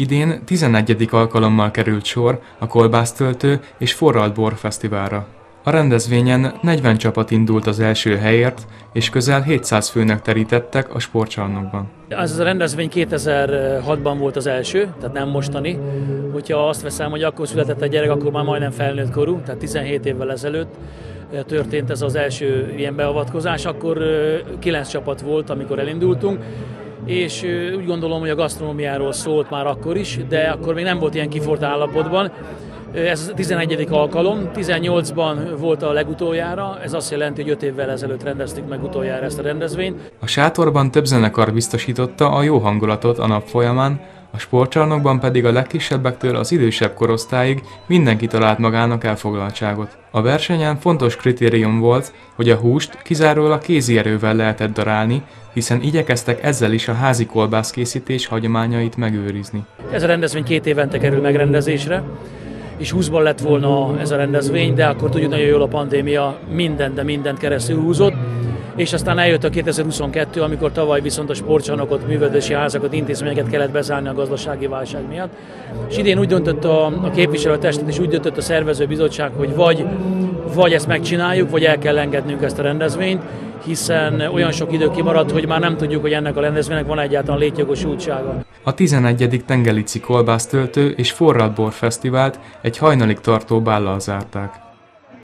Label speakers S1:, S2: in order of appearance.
S1: Idén 11. alkalommal került sor a kolbásztöltő és forralt bor fesztiválra. A rendezvényen 40 csapat indult az első helyért, és közel 700 főnek terítettek a sportcsarnokban.
S2: Ez a rendezvény 2006-ban volt az első, tehát nem mostani. Hogyha azt veszem, hogy akkor született a gyerek, akkor már majdnem felnőtt korú, tehát 17 évvel ezelőtt történt ez az első ilyen beavatkozás, akkor 9 csapat volt, amikor elindultunk, és úgy gondolom, hogy a gasztronómiáról szólt már akkor is, de akkor még nem volt ilyen kifort állapotban. Ez a 11. alkalom, 18-ban volt a legutoljára, ez azt jelenti, hogy 5 évvel ezelőtt rendeztük meg utoljára ezt a rendezvényt.
S1: A sátorban több zenekar biztosította a jó hangulatot a nap folyamán, a sportcsarnokban pedig a legkisebbektől az idősebb korosztályig mindenki talált magának elfoglaltságot. A versenyen fontos kritérium volt, hogy a húst kizárólag kézi erővel lehetett darálni, hiszen igyekeztek ezzel is a házi kolbászkészítés hagyományait megőrizni.
S2: Ez a rendezvény két évente kerül megrendezésre, és 20-ban lett volna ez a rendezvény, de akkor tudjuk nagyon jól a pandémia minden, de mindent keresztül húzott, és aztán eljött a 2022, amikor tavaly viszont a sportcsarnokot, művelődési házakat, intézményeket kellett bezárni a gazdasági válság miatt. És idén úgy döntött a, a képviselőtestet, és úgy döntött a szervezőbizottság, hogy vagy, vagy ezt megcsináljuk, vagy el kell engednünk ezt a rendezvényt, hiszen olyan sok idő kimaradt, hogy már nem tudjuk, hogy ennek a rendezvénynek van egyáltalán létjogosultsága.
S1: A 11. Tengelici Kolbásztöltő és Forradbor Fesztivált egy hajnalig tartó bállal zárták.